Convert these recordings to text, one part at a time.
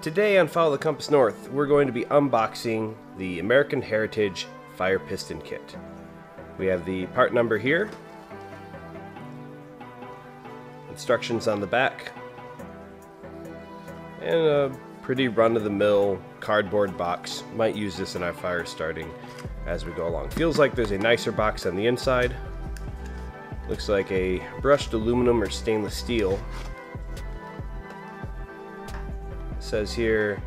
Today on Follow the Compass North, we're going to be unboxing the American Heritage Fire Piston Kit. We have the part number here, instructions on the back, and a pretty run-of-the-mill cardboard box. Might use this in our fire starting as we go along. Feels like there's a nicer box on the inside. Looks like a brushed aluminum or stainless steel says here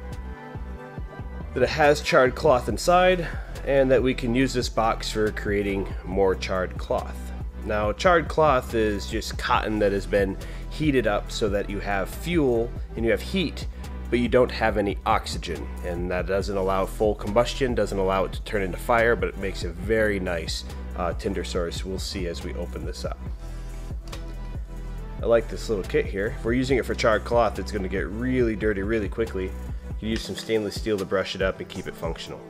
that it has charred cloth inside and that we can use this box for creating more charred cloth. Now charred cloth is just cotton that has been heated up so that you have fuel and you have heat but you don't have any oxygen and that doesn't allow full combustion, doesn't allow it to turn into fire but it makes a very nice uh, tinder source we'll see as we open this up. I like this little kit here. If we're using it for charred cloth, it's going to get really dirty really quickly. You can use some stainless steel to brush it up and keep it functional.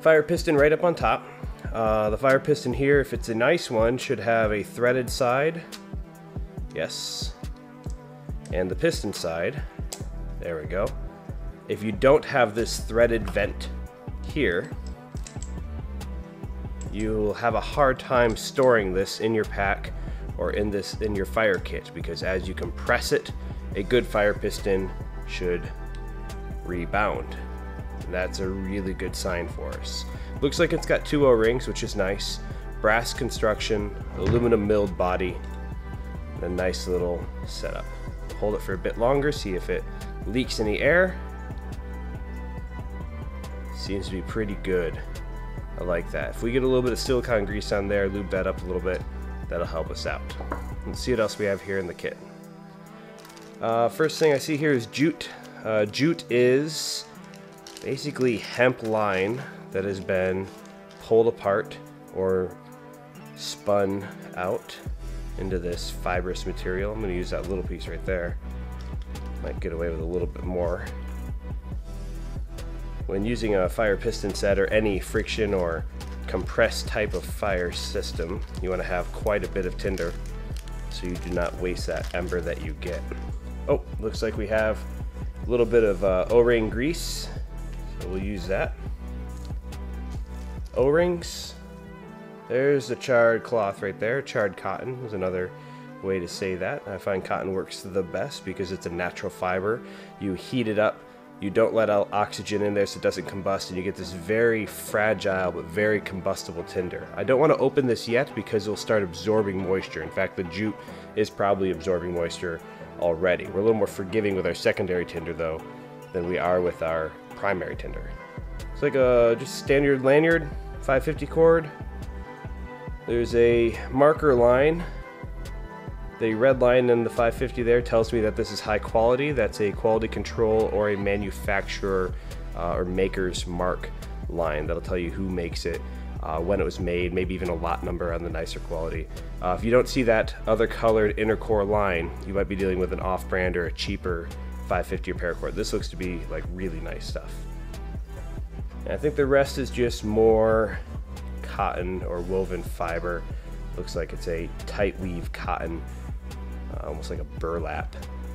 Fire piston right up on top. Uh, the fire piston here, if it's a nice one, should have a threaded side. Yes. And the piston side. There we go. If you don't have this threaded vent here, you'll have a hard time storing this in your pack or in this in your fire kit because as you compress it, a good fire piston should rebound. And that's a really good sign for us. Looks like it's got two O-rings, which is nice. Brass construction, aluminum milled body, and a nice little setup. Hold it for a bit longer, see if it leaks any air. Seems to be pretty good. I like that. If we get a little bit of silicone grease on there, lube that up a little bit, that'll help us out. Let's see what else we have here in the kit. Uh, first thing I see here is jute. Uh, jute is basically hemp line that has been pulled apart or spun out into this fibrous material. I'm going to use that little piece right there. Might get away with a little bit more. When using a fire piston set or any friction or compressed type of fire system, you want to have quite a bit of tinder so you do not waste that ember that you get. Oh, looks like we have a little bit of uh, O-ring grease, so we'll use that. O-rings, there's the charred cloth right there, charred cotton is another way to say that. I find cotton works the best because it's a natural fiber. You heat it up you don't let out oxygen in there so it doesn't combust and you get this very fragile but very combustible tinder. I don't want to open this yet because it'll start absorbing moisture. In fact, the jute is probably absorbing moisture already. We're a little more forgiving with our secondary tinder though than we are with our primary tinder. It's like a just standard lanyard, 550 cord. There's a marker line the red line in the 550 there tells me that this is high quality. That's a quality control or a manufacturer uh, or maker's mark line. That'll tell you who makes it, uh, when it was made, maybe even a lot number on the nicer quality. Uh, if you don't see that other colored inner core line, you might be dealing with an off-brand or a cheaper 550 or paracord. This looks to be like really nice stuff. And I think the rest is just more cotton or woven fiber. Looks like it's a tight weave cotton uh, almost like a burlap.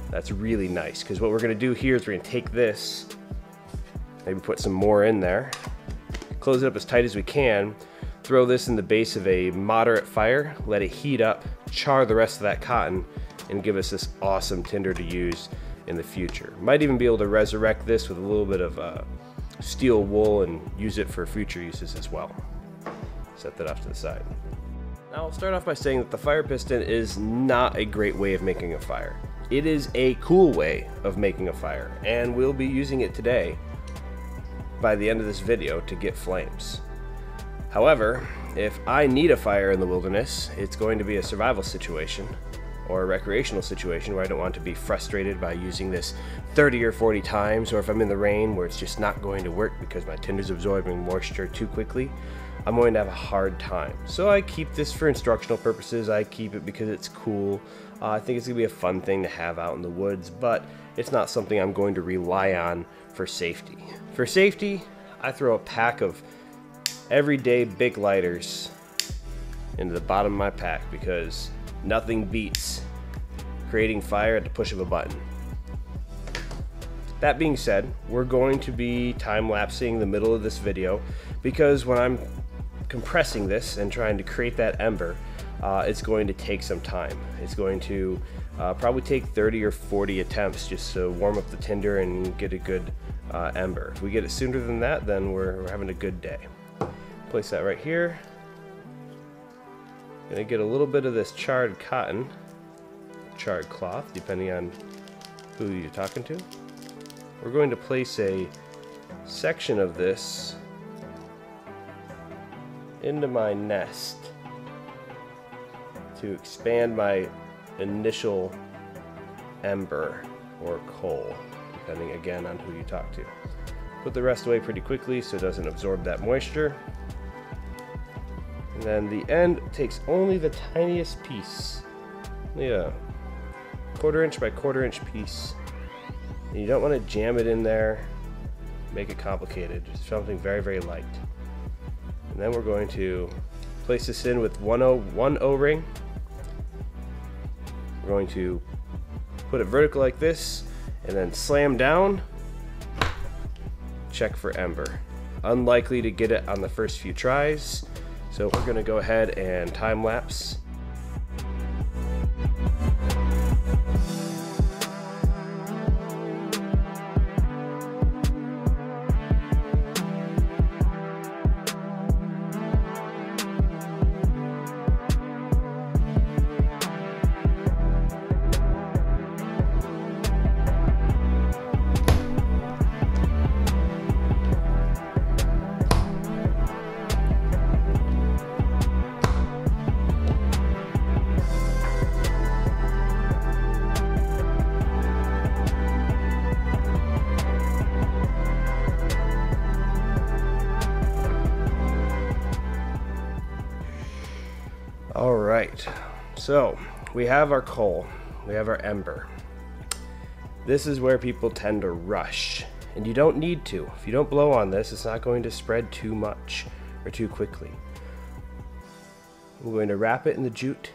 That's really nice because what we're going to do here is we're going to take this, maybe put some more in there, close it up as tight as we can, throw this in the base of a moderate fire, let it heat up, char the rest of that cotton, and give us this awesome tinder to use in the future. Might even be able to resurrect this with a little bit of uh, steel wool and use it for future uses as well. Set that off to the side. Now I'll start off by saying that the fire piston is not a great way of making a fire. It is a cool way of making a fire, and we'll be using it today by the end of this video to get flames. However, if I need a fire in the wilderness, it's going to be a survival situation or a recreational situation where I don't want to be frustrated by using this 30 or 40 times, or if I'm in the rain where it's just not going to work because my tinder's absorbing moisture too quickly, I'm going to have a hard time. So I keep this for instructional purposes. I keep it because it's cool. Uh, I think it's going to be a fun thing to have out in the woods, but it's not something I'm going to rely on for safety. For safety, I throw a pack of everyday big lighters into the bottom of my pack because nothing beats creating fire at the push of a button. That being said, we're going to be time lapsing the middle of this video because when I'm compressing this and trying to create that ember, uh, it's going to take some time. It's going to uh, probably take 30 or 40 attempts just to warm up the tinder and get a good uh, ember. If we get it sooner than that, then we're, we're having a good day. Place that right here. Gonna get a little bit of this charred cotton, charred cloth, depending on who you're talking to. We're going to place a section of this into my nest to expand my initial ember or coal, depending again on who you talk to. Put the rest away pretty quickly so it doesn't absorb that moisture. And then the end takes only the tiniest piece. Yeah, quarter inch by quarter inch piece. And you don't want to jam it in there, make it complicated. Just something very, very light. And then we're going to place this in with one O, one O-ring we're going to put it vertical like this and then slam down. Check for ember. Unlikely to get it on the first few tries. So we're going to go ahead and time lapse All right, so we have our coal, we have our ember. This is where people tend to rush, and you don't need to. If you don't blow on this, it's not going to spread too much or too quickly. I'm going to wrap it in the jute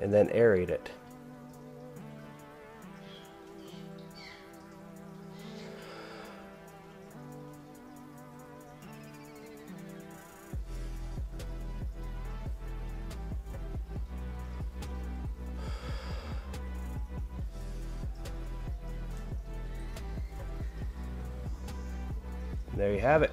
and then aerate it. There you have it.